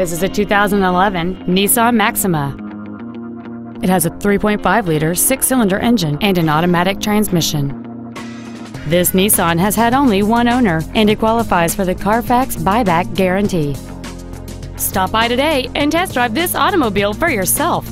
This is a 2011 Nissan Maxima. It has a 3.5-liter six-cylinder engine and an automatic transmission. This Nissan has had only one owner, and it qualifies for the Carfax buyback guarantee. Stop by today and test drive this automobile for yourself.